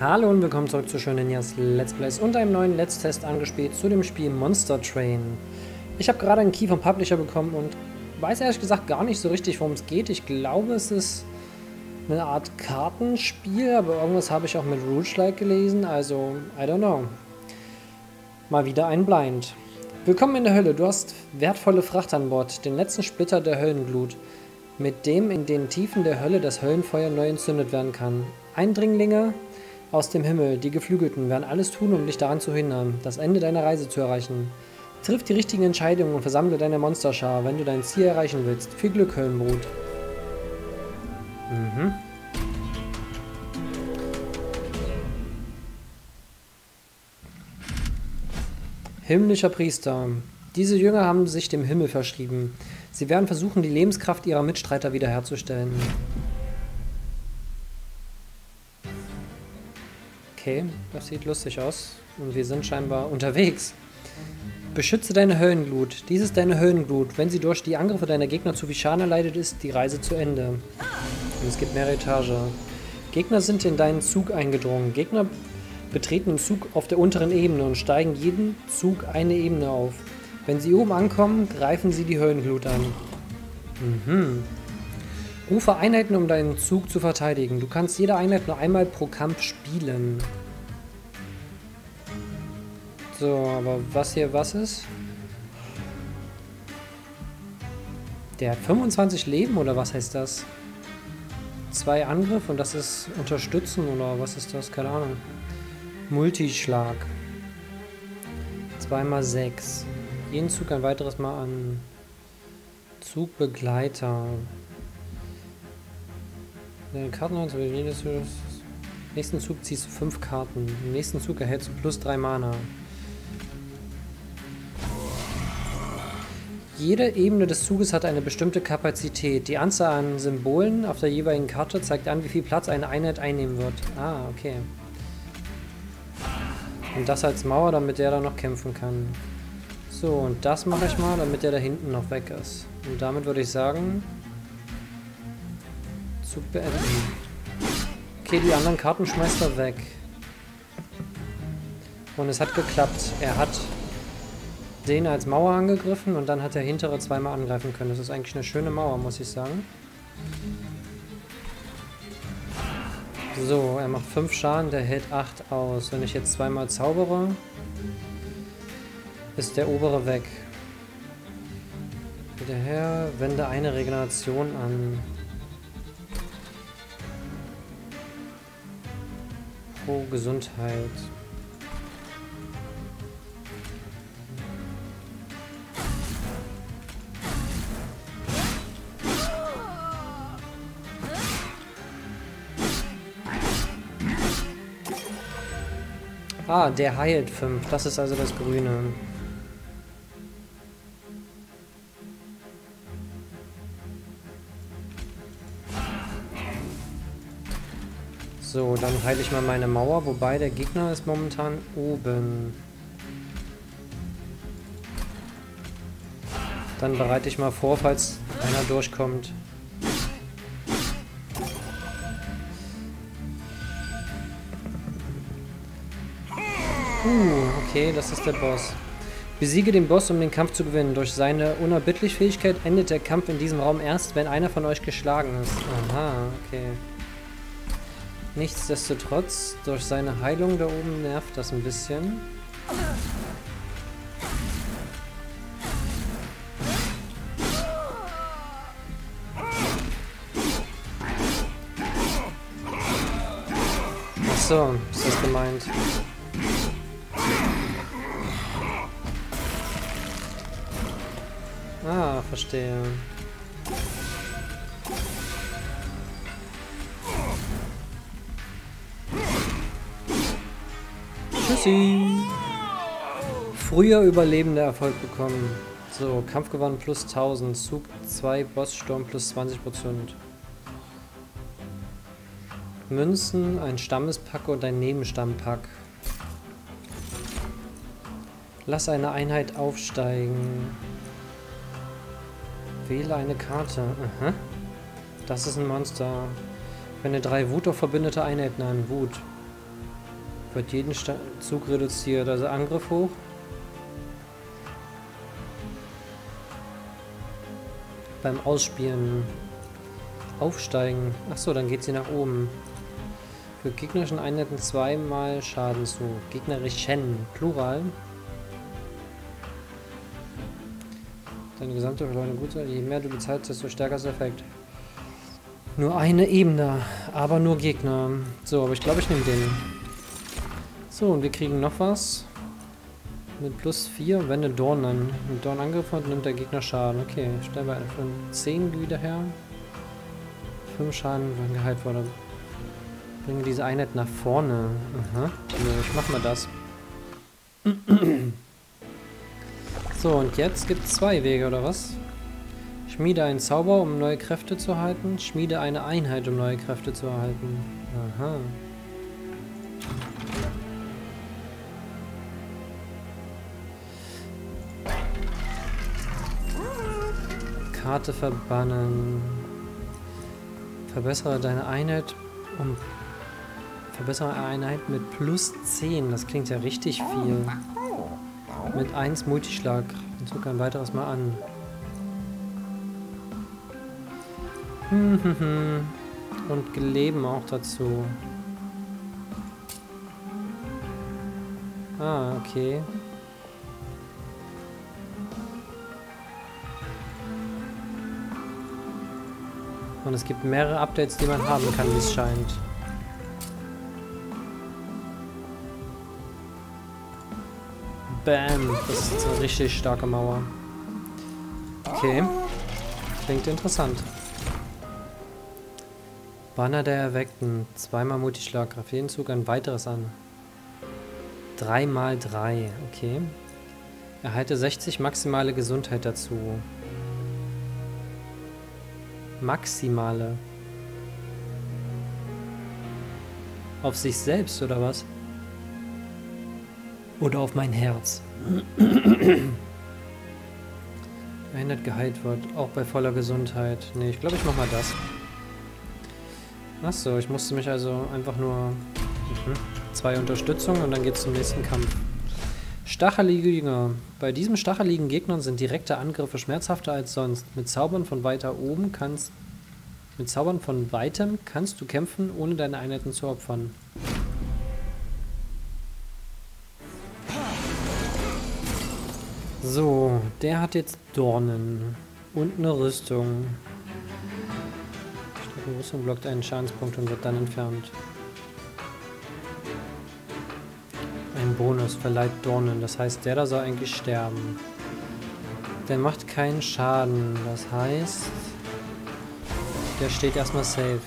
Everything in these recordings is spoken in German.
Hallo und willkommen zurück zu Schön Ninjas Let's Plays und einem neuen Let's Test angespielt zu dem Spiel Monster Train. Ich habe gerade einen Key vom Publisher bekommen und weiß ehrlich gesagt gar nicht so richtig, worum es geht. Ich glaube, es ist eine Art Kartenspiel, aber irgendwas habe ich auch mit Rouge-like gelesen, also I don't know. Mal wieder ein Blind. Willkommen in der Hölle. Du hast wertvolle Fracht an Bord, den letzten Splitter der Höllenglut, mit dem in den Tiefen der Hölle das Höllenfeuer neu entzündet werden kann. Eindringlinge aus dem Himmel, die Geflügelten, werden alles tun, um dich daran zu hindern, das Ende deiner Reise zu erreichen. Triff die richtigen Entscheidungen und versammle deine Monsterschar, wenn du dein Ziel erreichen willst. Viel Glück, Höllenbrut. Mhm. Himmlischer Priester. Diese Jünger haben sich dem Himmel verschrieben. Sie werden versuchen, die Lebenskraft ihrer Mitstreiter wiederherzustellen. Okay, das sieht lustig aus. Und wir sind scheinbar unterwegs. Beschütze deine Höllenglut. Dies ist deine Höllenglut. Wenn sie durch die Angriffe deiner Gegner zu viel Schaden erleidet, ist die Reise zu Ende. Und es gibt mehrere Etage. Gegner sind in deinen Zug eingedrungen. Gegner betreten den Zug auf der unteren Ebene und steigen jeden Zug eine Ebene auf. Wenn sie oben ankommen, greifen sie die Höllenglut an. Mhm. Rufe Einheiten, um deinen Zug zu verteidigen. Du kannst jede Einheit nur einmal pro Kampf spielen. So, aber was hier was ist? Der hat 25 Leben oder was heißt das? Zwei Angriff und das ist unterstützen oder was ist das? Keine Ahnung. Multischlag. Zweimal sechs. Jeden Zug ein weiteres Mal an Zugbegleiter. Den Karten zu jedes nächsten Zug ziehst du fünf Karten. Im nächsten Zug erhältst du plus drei Mana. Jede Ebene des Zuges hat eine bestimmte Kapazität. Die Anzahl an Symbolen auf der jeweiligen Karte zeigt an, wie viel Platz eine Einheit einnehmen wird. Ah, okay. Und das als Mauer, damit der da noch kämpfen kann. So, und das mache ich mal, damit der da hinten noch weg ist. Und damit würde ich sagen, Zug beenden. Okay, die anderen Karten schmeißt er weg. Und es hat geklappt. Er hat den als Mauer angegriffen und dann hat der hintere zweimal angreifen können. Das ist eigentlich eine schöne Mauer, muss ich sagen. So, er macht 5 Schaden, der hält 8 aus. Wenn ich jetzt zweimal zaubere, ist der obere weg. Wieder her, wende eine Regeneration an. Pro Gesundheit. Ah, der heilt 5. Das ist also das Grüne. So, dann heile ich mal meine Mauer, wobei der Gegner ist momentan oben. Dann bereite ich mal vor, falls einer durchkommt. Uh, okay, das ist der Boss. Besiege den Boss, um den Kampf zu gewinnen. Durch seine unerbittliche Fähigkeit endet der Kampf in diesem Raum erst, wenn einer von euch geschlagen ist. Aha, okay. Nichtsdestotrotz, durch seine Heilung da oben nervt das ein bisschen. Achso, ist das gemeint. Ah, verstehe. Tschüssi. Früher Überlebende Erfolg bekommen. So, Kampf gewonnen plus 1000, Zug 2, Bosssturm plus 20%. Münzen, ein Stammespack und ein Nebenstammpack. Lass eine Einheit aufsteigen. Wähle eine Karte. Aha. Das ist ein Monster. Wende drei Wut auf verbündete Einheiten an. Wut. Wird jeden Zug reduziert, also Angriff hoch. Beim Ausspielen aufsteigen. Achso, dann geht sie nach oben. Für gegnerischen Einheiten zweimal Schaden zu. Gegnerischen, Plural. Deine gesamte Verleumdung gut Je mehr du bezahlst, desto stärker ist der Effekt. Nur eine Ebene, aber nur Gegner. So, aber ich glaube, ich nehme den. So, und wir kriegen noch was. Mit plus 4, wende Dorn an. Mit Dorn angegriffen und nimmt der Gegner Schaden. Okay, stellen wir von 10 wieder her. 5 Schaden, wenn geheilt wurde. Bringe diese Einheit nach vorne. Aha. Nee, ich mach mal das. so, und jetzt gibt es zwei Wege, oder was? Schmiede einen Zauber, um neue Kräfte zu erhalten. Schmiede eine Einheit, um neue Kräfte zu erhalten. Aha. Karte verbannen. Verbessere deine Einheit um Verbessere eine Einheit mit plus 10. Das klingt ja richtig viel. Mit 1 Multischlag. Und so ein weiteres mal an. Und Geleben auch dazu. Ah, okay. Und es gibt mehrere Updates, die man haben kann, wie es scheint. Bam. Das ist eine richtig starke Mauer. Okay. Klingt interessant. Banner der Erweckten. Zweimal Multischlag. Graf jeden Zug ein weiteres an. Dreimal drei. Okay. Erhalte 60 maximale Gesundheit dazu. Maximale. Auf sich selbst, oder was? Oder auf mein Herz. Verhindert geheilt wird, auch bei voller Gesundheit. Ne, ich glaube, ich mache mal das. Achso, ich musste mich also einfach nur... Mhm. Zwei Unterstützung und dann geht's zum nächsten Kampf. Stachelige Jünger. Bei diesem stacheligen Gegnern sind direkte Angriffe schmerzhafter als sonst. Mit Zaubern von weiter oben kannst... Mit Zaubern von weitem kannst du kämpfen, ohne deine Einheiten zu opfern. So, der hat jetzt Dornen und eine Rüstung. Die Rüstung blockt einen Schadenspunkt und wird dann entfernt. Ein Bonus verleiht Dornen, das heißt, der da soll eigentlich sterben. Der macht keinen Schaden, das heißt, der steht erstmal safe.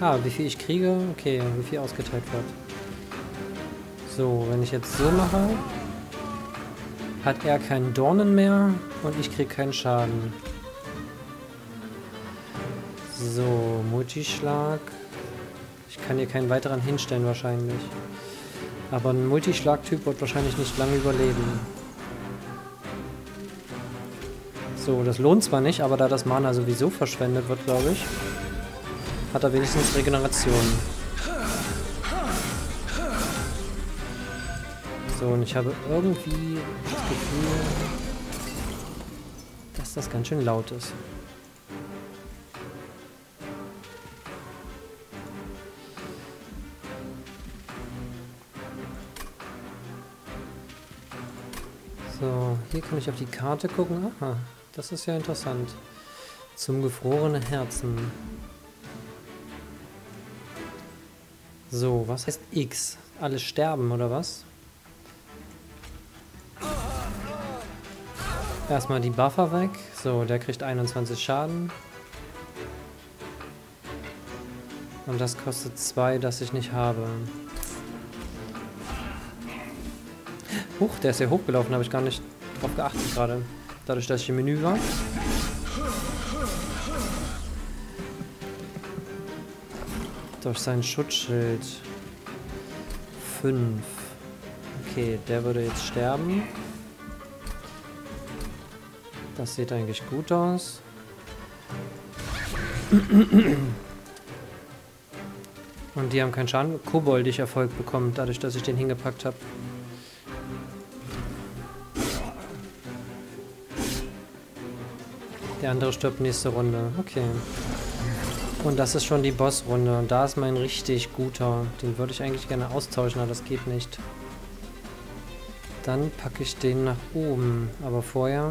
Ah, wie viel ich kriege? Okay, wie viel ausgeteilt wird. So, wenn ich jetzt so mache, hat er keinen Dornen mehr und ich kriege keinen Schaden. So, Multischlag. Kann hier keinen weiteren hinstellen wahrscheinlich. Aber ein Multischlag-Typ wird wahrscheinlich nicht lange überleben. So, das lohnt zwar nicht, aber da das Mana sowieso verschwendet wird, glaube ich, hat er wenigstens Regeneration. So, und ich habe irgendwie das Gefühl, dass das ganz schön laut ist. So, hier kann ich auf die Karte gucken. Aha, das ist ja interessant. Zum gefrorenen Herzen. So, was heißt X? Alle sterben, oder was? Erstmal die Buffer weg. So, der kriegt 21 Schaden. Und das kostet 2, das ich nicht habe. Huch, der ist hier hochgelaufen, habe ich gar nicht drauf geachtet gerade. Dadurch, dass ich im Menü war. Durch sein Schutzschild. 5. Okay, der würde jetzt sterben. Das sieht eigentlich gut aus. Und die haben keinen Schaden. Koboldig Erfolg bekommen, dadurch, dass ich den hingepackt habe. Der andere stirbt nächste Runde. Okay. Und das ist schon die Bossrunde. Und da ist mein richtig guter. Den würde ich eigentlich gerne austauschen, aber das geht nicht. Dann packe ich den nach oben. Aber vorher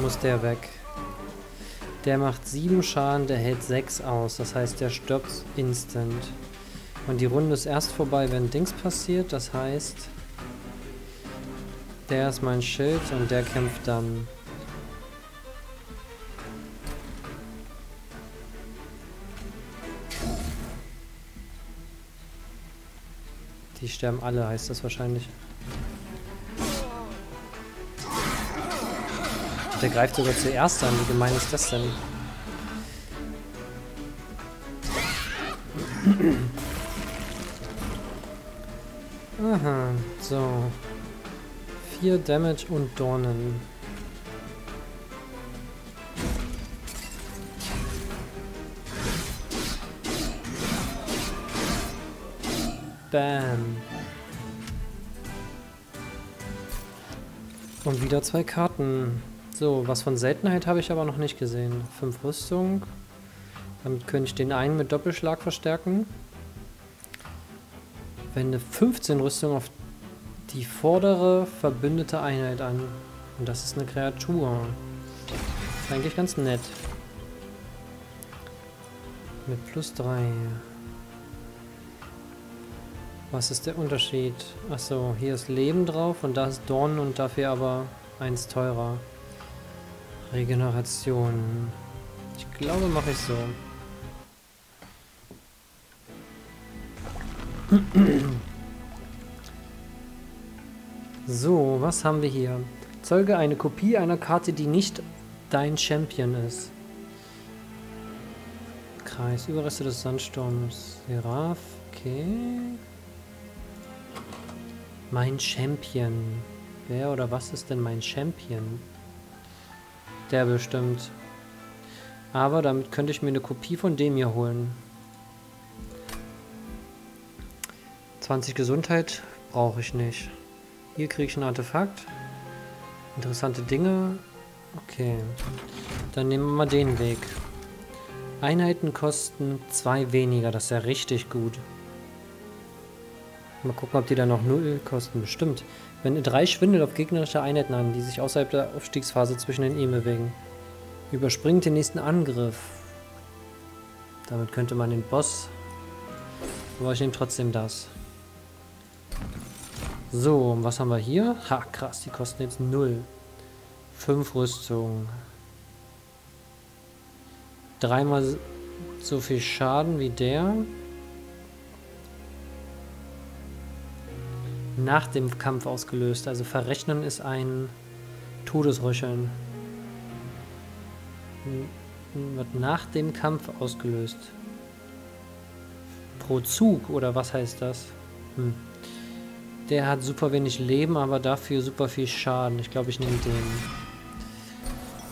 muss der weg. Der macht 7 Schaden, der hält 6 aus. Das heißt, der stirbt instant. Und die Runde ist erst vorbei, wenn Dings passiert. Das heißt, der ist mein Schild und der kämpft dann. Sterben alle, heißt das wahrscheinlich. Der greift sogar zuerst an. Wie gemein ist das denn? Aha, so. Vier Damage und Dornen. Bam. Und wieder zwei Karten. So, was von Seltenheit habe ich aber noch nicht gesehen. Fünf Rüstung. Damit könnte ich den einen mit Doppelschlag verstärken. Wende 15 Rüstung auf die vordere verbündete Einheit an. Und das ist eine Kreatur. Ist eigentlich ganz nett. Mit plus 3. Was ist der Unterschied? Achso, hier ist Leben drauf und da ist Dorn und dafür aber eins teurer. Regeneration. Ich glaube, mache ich so. So, was haben wir hier? Zeuge eine Kopie einer Karte, die nicht dein Champion ist. Kreis, Überreste des Sandsturms. Seraph, okay. Mein Champion. Wer oder was ist denn mein Champion? Der bestimmt. Aber damit könnte ich mir eine Kopie von dem hier holen. 20 Gesundheit brauche ich nicht. Hier kriege ich ein Artefakt. Interessante Dinge. Okay. Dann nehmen wir mal den Weg. Einheiten kosten zwei weniger. Das ist ja richtig gut. Mal gucken, ob die dann noch null kosten. Bestimmt. Wenn drei schwindelt auf gegnerische Einheiten an, die sich außerhalb der Aufstiegsphase zwischen den Ihnen bewegen. Überspringt den nächsten Angriff. Damit könnte man den Boss... Aber ich nehme trotzdem das. So, was haben wir hier? Ha, krass, die kosten jetzt 0. 5 Rüstung. Dreimal so viel Schaden wie der. Nach dem Kampf ausgelöst. Also verrechnen ist ein Todesröcheln. Wird nach dem Kampf ausgelöst. Pro Zug, oder was heißt das? Hm. Der hat super wenig Leben, aber dafür super viel Schaden. Ich glaube, ich nehme den.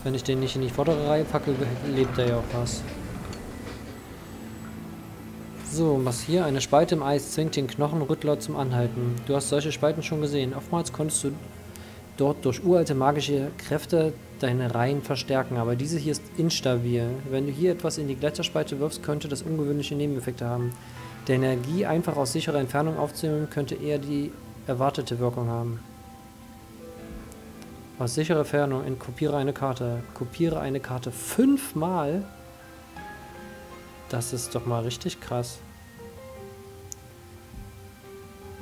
Wenn ich den nicht in die vordere Reihe packe, lebt er ja auch was. So, was hier? Eine Spalte im Eis zwingt den Knochenrüttler zum Anhalten. Du hast solche Spalten schon gesehen. Oftmals konntest du dort durch uralte magische Kräfte deine Reihen verstärken, aber diese hier ist instabil. Wenn du hier etwas in die Gletscherspalte wirfst, könnte das ungewöhnliche Nebeneffekte haben. Der Energie einfach aus sicherer Entfernung aufzunehmen, könnte eher die erwartete Wirkung haben. Aus sicherer Entfernung, kopiere eine Karte. Kopiere eine Karte fünfmal? Das ist doch mal richtig krass.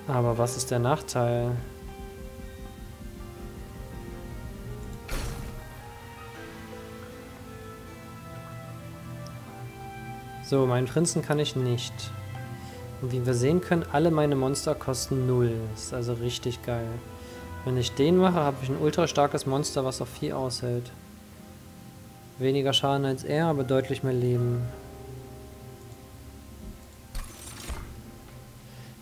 Aber was ist der Nachteil? So, meinen Prinzen kann ich nicht. Und wie wir sehen können, alle meine Monster kosten 0. Das ist also richtig geil. Wenn ich den mache, habe ich ein ultra starkes Monster, was auf 4 aushält. Weniger Schaden als er, aber deutlich mehr Leben.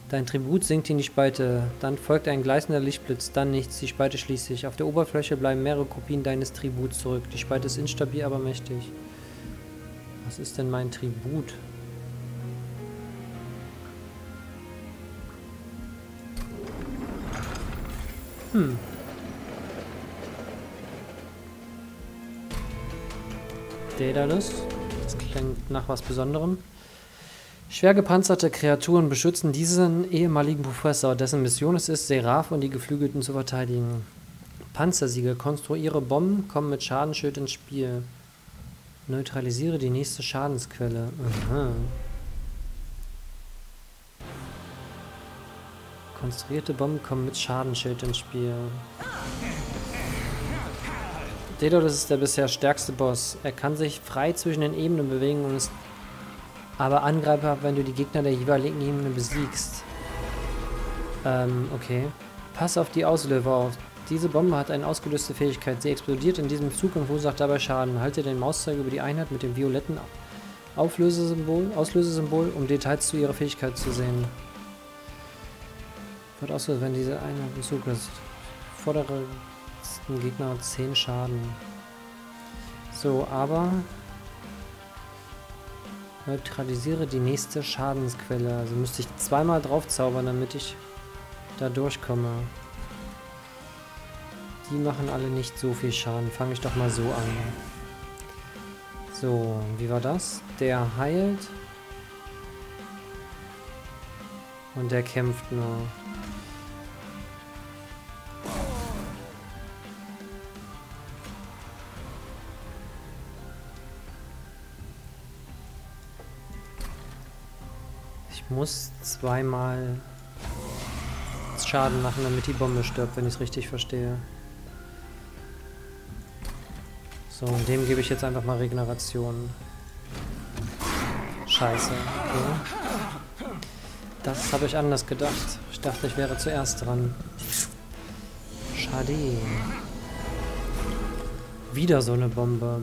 Dein Tribut sinkt in die Spalte, dann folgt ein gleißender Lichtblitz, dann nichts, die Spalte schließt sich. Auf der Oberfläche bleiben mehrere Kopien deines Tributs zurück. Die Spalte ist instabil, aber mächtig. Was ist denn mein Tribut? Hm. Daedalus. Das klingt nach was Besonderem. Schwer gepanzerte Kreaturen beschützen diesen ehemaligen Professor, dessen Mission es ist, Seraph und die Geflügelten zu verteidigen. Panzersiegel. Konstruiere Bomben, kommen mit Schadensschild ins Spiel. Neutralisiere die nächste Schadensquelle. Aha. Konstruierte Bomben kommen mit Schadensschild ins Spiel. Daedalus ist der bisher stärkste Boss. Er kann sich frei zwischen den Ebenen bewegen und ist aber Angreifer, wenn du die Gegner der jeweiligen Ebene besiegst. Ähm, okay. Pass auf die Auslöser auf. Diese Bombe hat eine ausgelöste Fähigkeit. Sie explodiert in diesem Zug und verursacht dabei Schaden. Halte den Mauszeiger über die Einheit mit dem violetten Auflösesymbol, Auslösesymbol, um Details zu ihrer Fähigkeit zu sehen. Wird ausgelöst, wenn diese Einheit im Zug ist. Vordere Gegner 10 Schaden. So, aber neutralisiere die nächste Schadensquelle. Also müsste ich zweimal drauf zaubern, damit ich da durchkomme. Die machen alle nicht so viel Schaden. Fange ich doch mal so an. So, wie war das? Der heilt. Und der kämpft nur. Muss zweimal Schaden machen, damit die Bombe stirbt, wenn ich es richtig verstehe. So, und dem gebe ich jetzt einfach mal Regeneration. Scheiße, okay. Das habe ich anders gedacht. Ich dachte, ich wäre zuerst dran. Schade. Wieder so eine Bombe.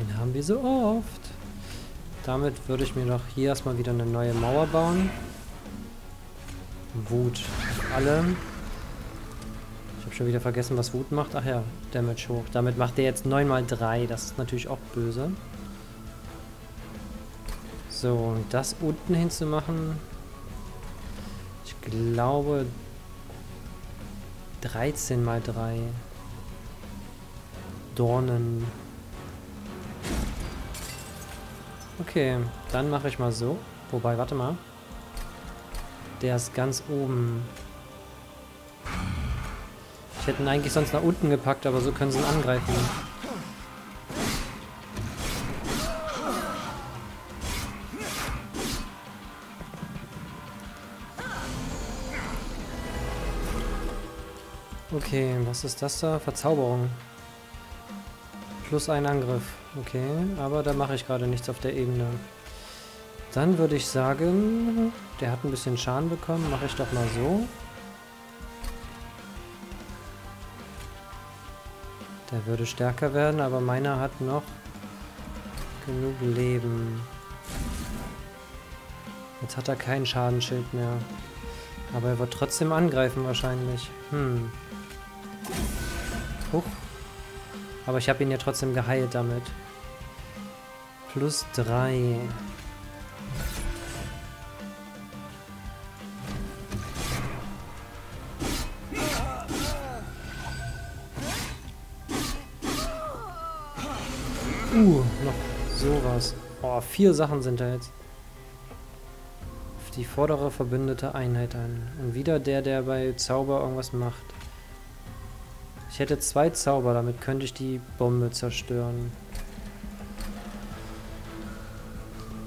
Den haben wir so oft. Damit würde ich mir doch hier erstmal wieder eine neue Mauer bauen. Wut alle. Ich habe schon wieder vergessen, was Wut macht. Ach ja, Damage hoch. Damit macht der jetzt 9 mal 3. Das ist natürlich auch böse. So, und das unten hinzumachen. Ich glaube 13 mal 3. Dornen. Okay, dann mache ich mal so. Wobei, warte mal. Der ist ganz oben. Ich hätte ihn eigentlich sonst nach unten gepackt, aber so können sie ihn angreifen. Okay, was ist das da? Verzauberung. Plus ein Angriff. Okay, aber da mache ich gerade nichts auf der Ebene. Dann würde ich sagen, der hat ein bisschen Schaden bekommen. Mache ich doch mal so. Der würde stärker werden, aber meiner hat noch genug Leben. Jetzt hat er kein Schadensschild mehr. Aber er wird trotzdem angreifen wahrscheinlich. Hm. Huch. Aber ich habe ihn ja trotzdem geheilt damit. Plus 3. Uh, noch sowas. Oh, vier Sachen sind da jetzt. Auf die vordere verbündete Einheit an. Und wieder der, der bei Zauber irgendwas macht. Ich hätte zwei Zauber, damit könnte ich die Bombe zerstören.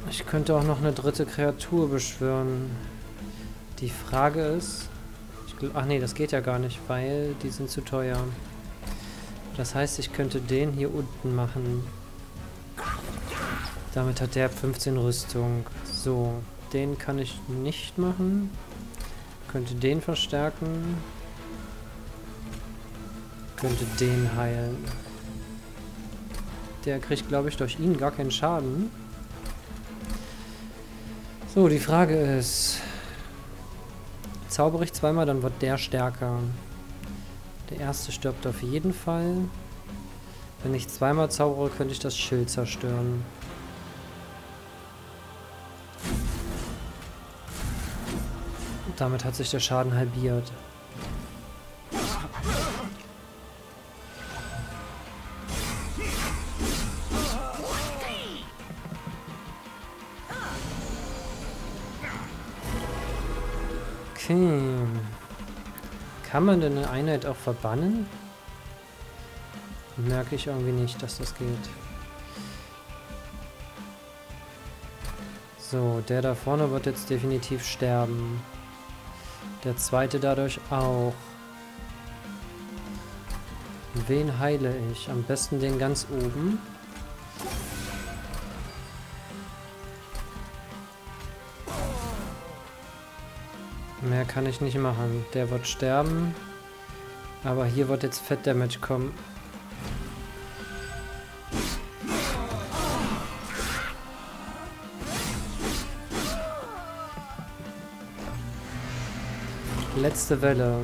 Ich könnte auch noch eine dritte Kreatur beschwören. Die Frage ist... ach nee, das geht ja gar nicht, weil die sind zu teuer. Das heißt, ich könnte den hier unten machen. Damit hat der 15 Rüstung. So, den kann ich nicht machen. Könnte den verstärken. Könnte den heilen. Der kriegt, glaube ich, durch ihn gar keinen Schaden. So, die Frage ist... Zaubere ich zweimal, dann wird der stärker. Der erste stirbt auf jeden Fall. Wenn ich zweimal zaubere, könnte ich das Schild zerstören. Damit hat sich der Schaden halbiert. Okay. Kann man denn eine Einheit auch verbannen? Merke ich irgendwie nicht, dass das geht. So, der da vorne wird jetzt definitiv sterben. Der zweite dadurch auch. Wen heile ich? Am besten den ganz oben. Kann ich nicht machen. Der wird sterben. Aber hier wird jetzt Fett Damage kommen. Letzte Welle.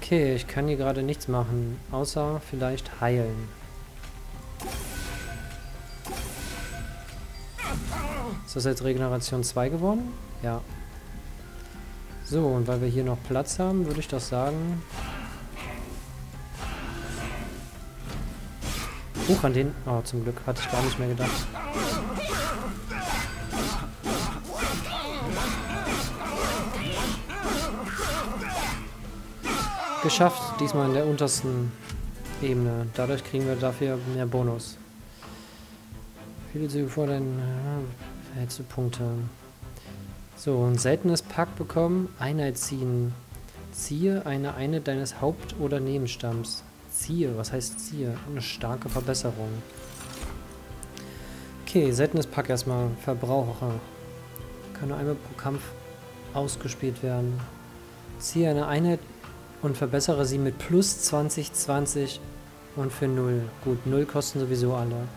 Okay, ich kann hier gerade nichts machen. Außer vielleicht heilen. Ist das jetzt Regeneration 2 geworden? Ja. So, und weil wir hier noch Platz haben, würde ich doch sagen... Huch, an den... Oh, zum Glück. Hatte ich gar nicht mehr gedacht. Geschafft, diesmal in der untersten Ebene. Dadurch kriegen wir dafür mehr Bonus. Viele Züge vor deinen äh, Punkte. So, ein seltenes Pack bekommen. Einheit ziehen. Ziehe eine eine deines Haupt- oder Nebenstamms. Ziehe, was heißt ziehe? Eine starke Verbesserung. Okay, seltenes Pack erstmal. Verbraucher. Kann nur einmal pro Kampf ausgespielt werden. Ziehe eine Einheit und verbessere sie mit plus 20, 20 und für 0. Gut, 0 kosten sowieso alle.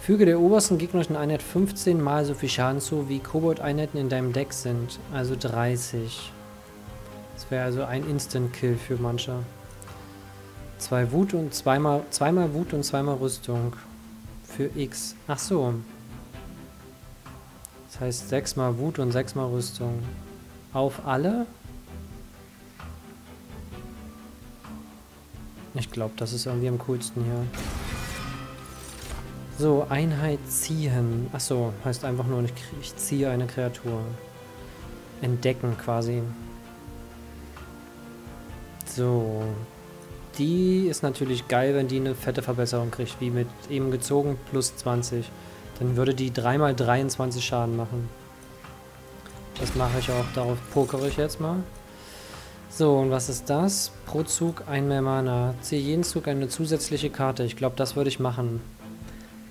Füge der obersten gegnerischen Einheit 15 mal so viel Schaden zu, wie Kobold-Einheiten in deinem Deck sind. Also 30. Das wäre also ein Instant-Kill für manche. Zwei Wut und zweimal, zweimal Wut und zweimal Rüstung. Für X. Ach so. Das heißt sechsmal Wut und sechsmal Rüstung. Auf alle? Ich glaube, das ist irgendwie am coolsten hier. So, Einheit ziehen. Achso, heißt einfach nur, ich, ich ziehe eine Kreatur. Entdecken quasi. So. Die ist natürlich geil, wenn die eine fette Verbesserung kriegt, wie mit eben gezogen plus 20. Dann würde die 3 x 23 Schaden machen. Das mache ich auch, darauf pokere ich jetzt mal. So, und was ist das? Pro Zug ein mehr Mana. Ziehe jeden Zug eine zusätzliche Karte. Ich glaube, das würde ich machen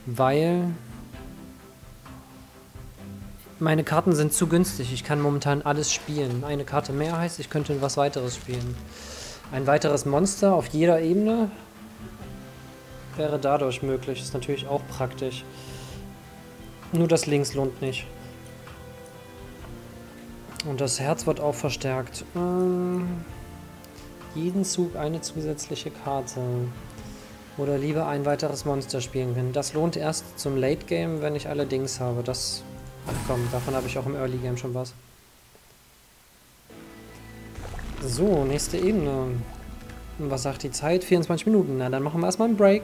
weil meine Karten sind zu günstig. Ich kann momentan alles spielen. Eine Karte mehr heißt, ich könnte was weiteres spielen. Ein weiteres Monster auf jeder Ebene wäre dadurch möglich. Ist natürlich auch praktisch. Nur das Links lohnt nicht. Und das Herz wird auch verstärkt. Ähm, jeden Zug eine zusätzliche Karte. Oder lieber ein weiteres Monster spielen können. Das lohnt erst zum Late Game, wenn ich allerdings habe. Das. Ach komm, davon habe ich auch im Early Game schon was. So, nächste Ebene. Was sagt die Zeit? 24 Minuten. Na, dann machen wir erstmal einen Break.